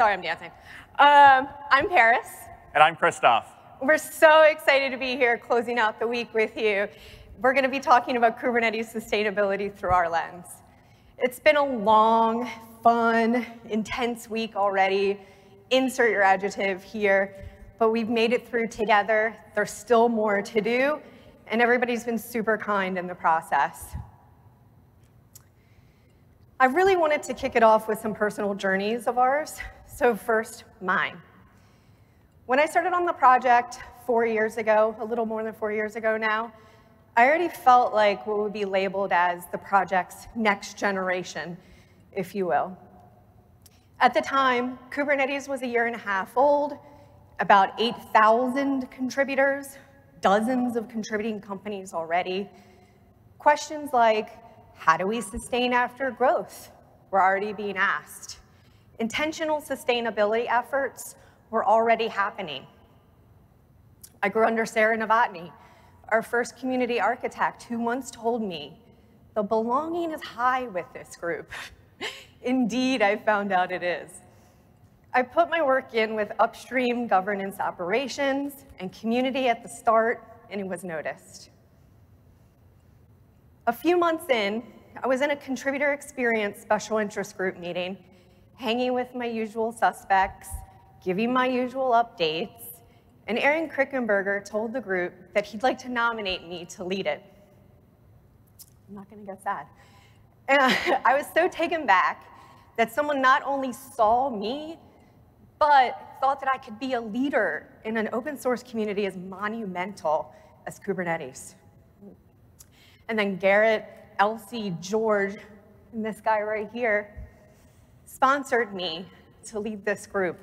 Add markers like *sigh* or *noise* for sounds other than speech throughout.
sorry, I'm dancing. Um, I'm Paris. And I'm Christoph. We're so excited to be here closing out the week with you. We're going to be talking about Kubernetes sustainability through our lens. It's been a long, fun, intense week already. Insert your adjective here. But we've made it through together. There's still more to do. And everybody's been super kind in the process. I really wanted to kick it off with some personal journeys of ours. So first, mine. When I started on the project four years ago, a little more than four years ago now, I already felt like what would be labeled as the project's next generation, if you will. At the time, Kubernetes was a year and a half old, about 8,000 contributors, dozens of contributing companies already. Questions like, how do we sustain after growth? Were already being asked. Intentional sustainability efforts were already happening. I grew under Sarah Novotny, our first community architect, who once told me, the belonging is high with this group. *laughs* Indeed, I found out it is. I put my work in with upstream governance operations and community at the start, and it was noticed. A few months in, I was in a contributor experience special interest group meeting, hanging with my usual suspects, giving my usual updates, and Aaron Crickenberger told the group that he'd like to nominate me to lead it. I'm not gonna get sad. And *laughs* I was so taken back that someone not only saw me, but thought that I could be a leader in an open source community as monumental as Kubernetes. And then Garrett, Elsie, George, and this guy right here sponsored me to lead this group.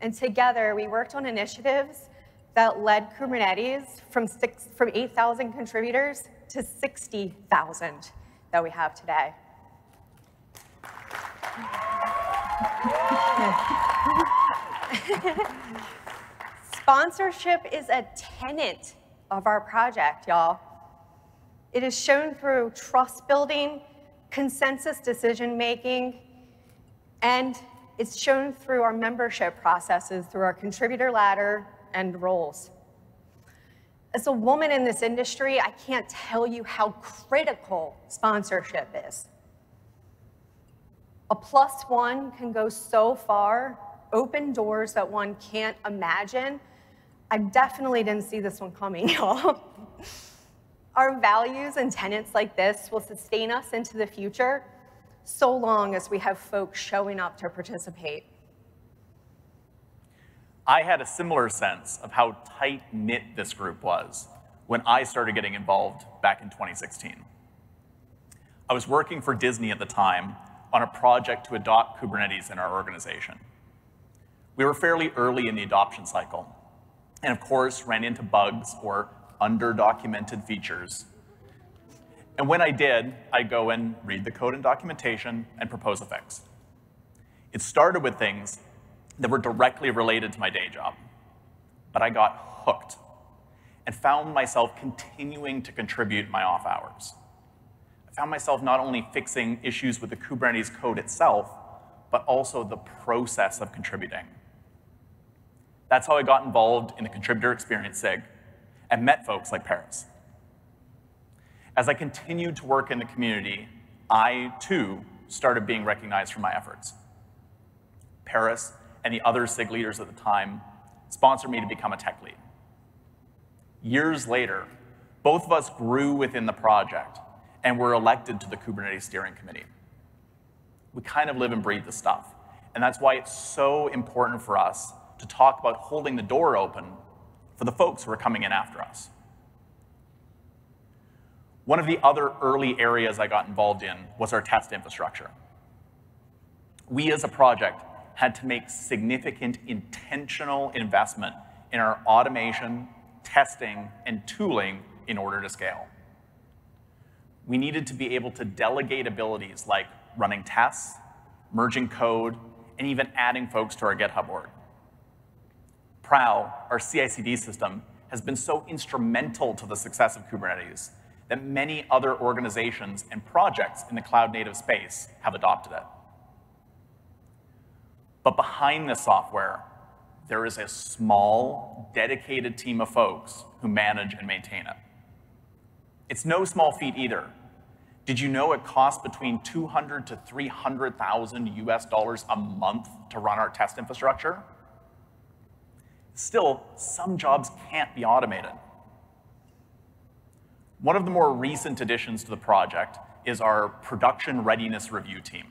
And together we worked on initiatives that led Kubernetes from, from 8,000 contributors to 60,000 that we have today. Sponsorship is a tenet of our project, y'all. It is shown through trust building, consensus decision making, and it's shown through our membership processes, through our contributor ladder and roles. As a woman in this industry, I can't tell you how critical sponsorship is. A plus one can go so far, open doors that one can't imagine. I definitely didn't see this one coming, *laughs* y'all. Our values and tenets like this will sustain us into the future so long as we have folks showing up to participate. I had a similar sense of how tight-knit this group was when I started getting involved back in 2016. I was working for Disney at the time on a project to adopt Kubernetes in our organization. We were fairly early in the adoption cycle, and of course ran into bugs or underdocumented features. And when I did, I'd go and read the code and documentation and propose a fix. It started with things that were directly related to my day job, but I got hooked and found myself continuing to contribute my off hours. I found myself not only fixing issues with the Kubernetes code itself, but also the process of contributing. That's how I got involved in the contributor experience SIG and met folks like Paris. As I continued to work in the community, I too started being recognized for my efforts. Paris and the other SIG leaders at the time sponsored me to become a tech lead. Years later, both of us grew within the project and were elected to the Kubernetes Steering Committee. We kind of live and breathe the stuff. And that's why it's so important for us to talk about holding the door open for the folks who are coming in after us. One of the other early areas I got involved in was our test infrastructure. We as a project had to make significant intentional investment in our automation, testing, and tooling in order to scale. We needed to be able to delegate abilities like running tests, merging code, and even adding folks to our GitHub org. Prow, our CI/CD system, has been so instrumental to the success of Kubernetes that many other organizations and projects in the cloud native space have adopted it. But behind this software, there is a small, dedicated team of folks who manage and maintain it. It's no small feat either. Did you know it costs between 200 to 300,000 US dollars a month to run our test infrastructure? Still, some jobs can't be automated. One of the more recent additions to the project is our production readiness review team.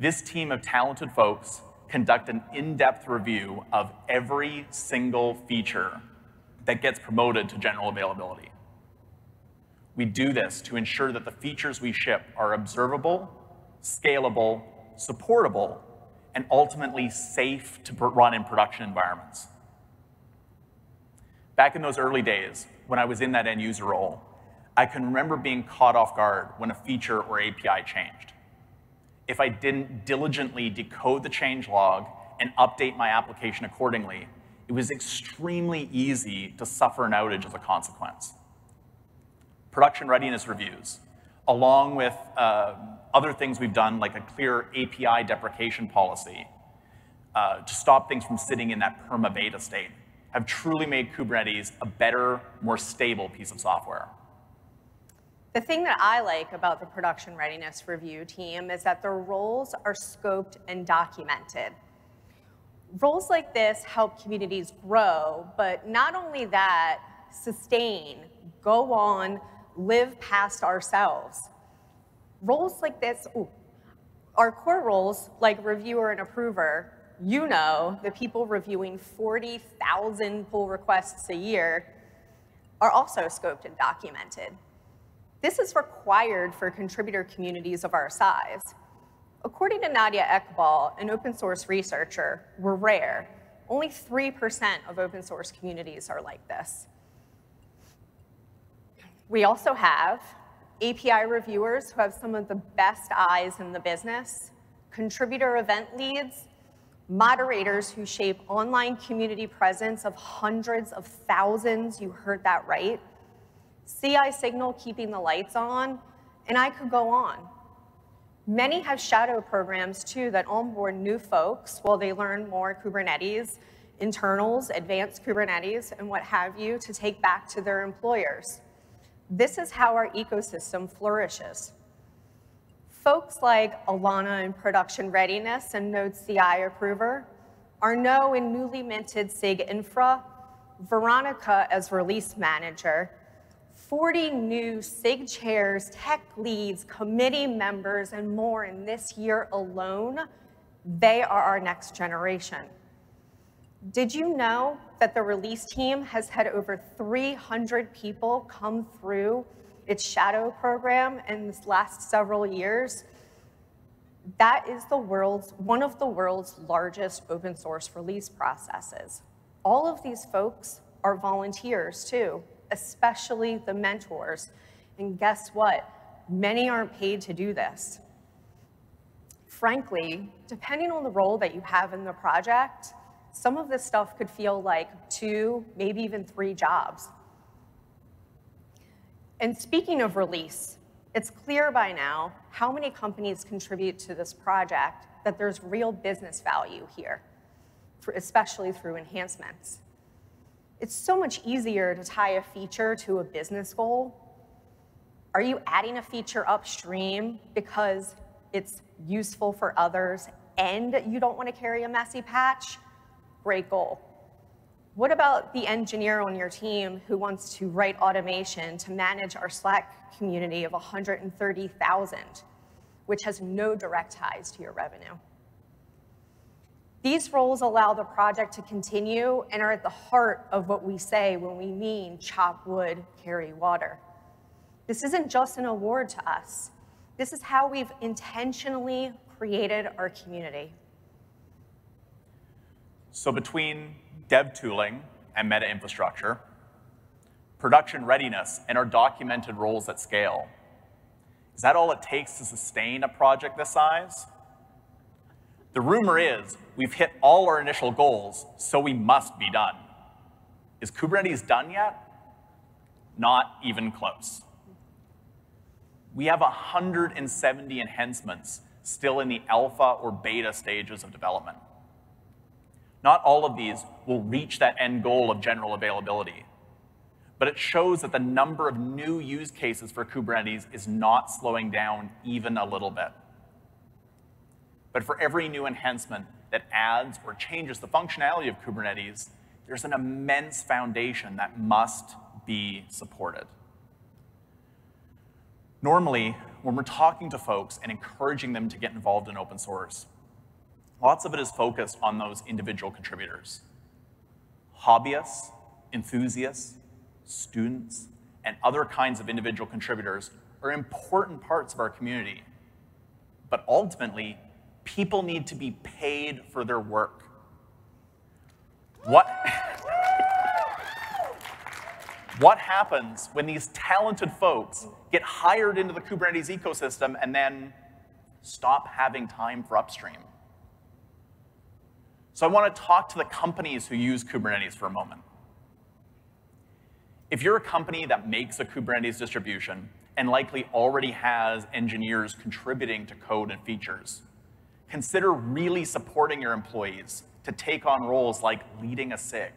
This team of talented folks conduct an in-depth review of every single feature that gets promoted to general availability. We do this to ensure that the features we ship are observable, scalable, supportable, and ultimately safe to run in production environments. Back in those early days, when I was in that end user role, I can remember being caught off guard when a feature or API changed. If I didn't diligently decode the change log and update my application accordingly, it was extremely easy to suffer an outage as a consequence. Production readiness reviews, along with uh, other things we've done, like a clear API deprecation policy, uh, to stop things from sitting in that perma beta state, have truly made Kubernetes a better, more stable piece of software. The thing that I like about the production readiness review team is that their roles are scoped and documented. Roles like this help communities grow, but not only that, sustain, go on, live past ourselves. Roles like this, ooh, our core roles, like reviewer and approver, you know the people reviewing 40,000 pull requests a year are also scoped and documented. This is required for contributor communities of our size. According to Nadia Eghbal, an open source researcher, we're rare. Only 3% of open source communities are like this. We also have API reviewers who have some of the best eyes in the business, contributor event leads, moderators who shape online community presence of hundreds of thousands, you heard that right, CI signal keeping the lights on, and I could go on. Many have shadow programs too that onboard new folks while they learn more Kubernetes, internals, advanced Kubernetes, and what have you to take back to their employers. This is how our ecosystem flourishes. Folks like Elana in production readiness and Node CI approver, Arnaud in newly minted SIG infra, Veronica as release manager, 40 new SIG chairs, tech leads, committee members, and more in this year alone, they are our next generation. Did you know that the release team has had over 300 people come through its shadow program in this last several years? That is the world's, one of the world's largest open source release processes. All of these folks are volunteers too especially the mentors. And guess what? Many aren't paid to do this. Frankly, depending on the role that you have in the project, some of this stuff could feel like two, maybe even three jobs. And speaking of release, it's clear by now how many companies contribute to this project that there's real business value here, especially through enhancements. It's so much easier to tie a feature to a business goal. Are you adding a feature upstream because it's useful for others and you don't want to carry a messy patch? Great goal. What about the engineer on your team who wants to write automation to manage our Slack community of 130,000, which has no direct ties to your revenue? These roles allow the project to continue and are at the heart of what we say when we mean chop wood, carry water. This isn't just an award to us. This is how we've intentionally created our community. So between dev tooling and meta infrastructure, production readiness, and our documented roles at scale, is that all it takes to sustain a project this size? The rumor is we've hit all our initial goals, so we must be done. Is Kubernetes done yet? Not even close. We have 170 enhancements still in the alpha or beta stages of development. Not all of these will reach that end goal of general availability, but it shows that the number of new use cases for Kubernetes is not slowing down even a little bit. But for every new enhancement that adds or changes the functionality of Kubernetes, there's an immense foundation that must be supported. Normally, when we're talking to folks and encouraging them to get involved in open source, lots of it is focused on those individual contributors. Hobbyists, enthusiasts, students, and other kinds of individual contributors are important parts of our community. But ultimately, people need to be paid for their work. What? What happens when these talented folks get hired into the Kubernetes ecosystem and then stop having time for upstream? So I want to talk to the companies who use Kubernetes for a moment. If you're a company that makes a Kubernetes distribution and likely already has engineers contributing to code and features, consider really supporting your employees to take on roles like leading a SIG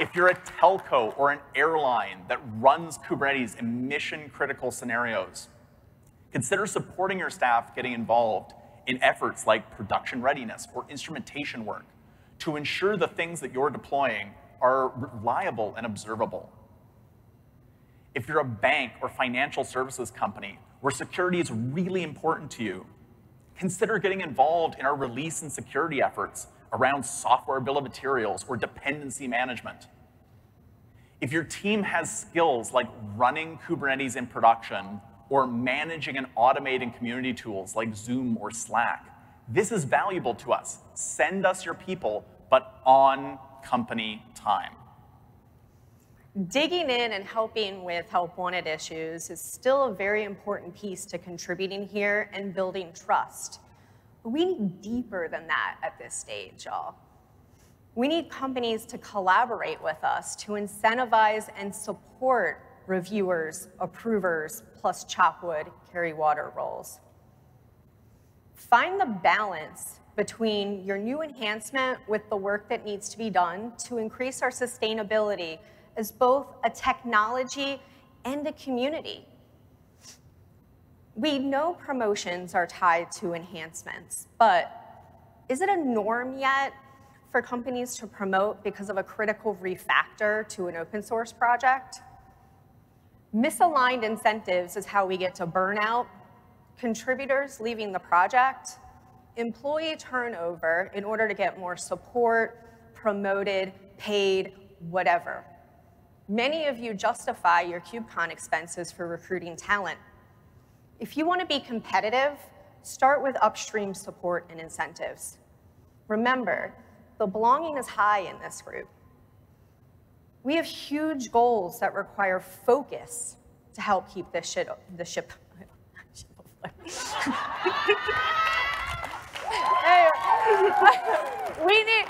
if you're a telco or an airline that runs Kubernetes in mission critical scenarios, consider supporting your staff getting involved in efforts like production readiness or instrumentation work to ensure the things that you're deploying are reliable and observable. If you're a bank or financial services company where security is really important to you, consider getting involved in our release and security efforts around software bill of materials or dependency management. If your team has skills like running Kubernetes in production or managing and automating community tools like Zoom or Slack, this is valuable to us. Send us your people, but on company time. Digging in and helping with help wanted issues is still a very important piece to contributing here and building trust. But we need deeper than that at this stage, y'all. We need companies to collaborate with us to incentivize and support reviewers, approvers, plus Chopwood carry water roles. Find the balance between your new enhancement with the work that needs to be done to increase our sustainability as both a technology and a community. We know promotions are tied to enhancements, but is it a norm yet for companies to promote because of a critical refactor to an open source project? Misaligned incentives is how we get to burnout, contributors leaving the project, employee turnover in order to get more support, promoted, paid, whatever. Many of you justify your KubeCon expenses for recruiting talent if you want to be competitive, start with upstream support and incentives. Remember, the belonging is high in this group. We have huge goals that require focus to help keep this shit, the ship, *laughs* we need,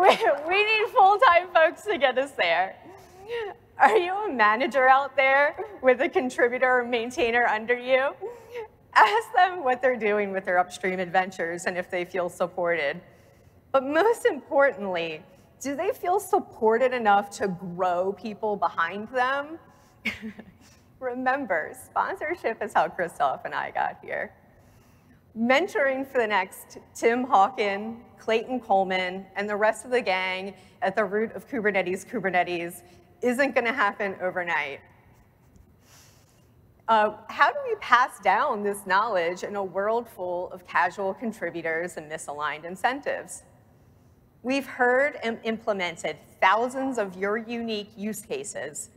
we, we need full-time folks to get us there. Are you a manager out there with a contributor or maintainer under you? Ask them what they're doing with their upstream adventures and if they feel supported. But most importantly, do they feel supported enough to grow people behind them? *laughs* Remember, sponsorship is how Christoph and I got here. Mentoring for the next Tim Hockin, Clayton Coleman, and the rest of the gang at the root of Kubernetes Kubernetes isn't going to happen overnight. Uh, how do we pass down this knowledge in a world full of casual contributors and misaligned incentives? We've heard and implemented thousands of your unique use cases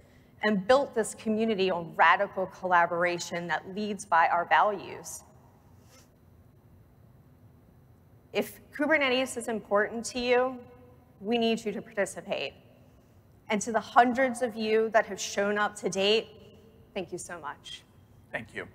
and built this community on radical collaboration that leads by our values. If Kubernetes is important to you, we need you to participate. And to the hundreds of you that have shown up to date, thank you so much. Thank you.